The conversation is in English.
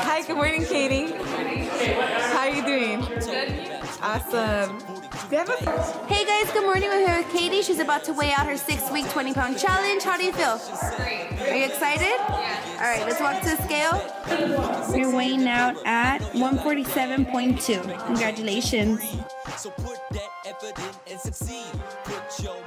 Hi, good morning, Keiry. How are you doing? Awesome. Hey guys, good morning. We're here with Keiry. She's about to weigh out her six week, 20 pound challenge. How do you feel? Are you excited? Yeah. All right, let's walk to the scale. You're weighing out at 147.2. Congratulations. So put that effort in and succeed. Put your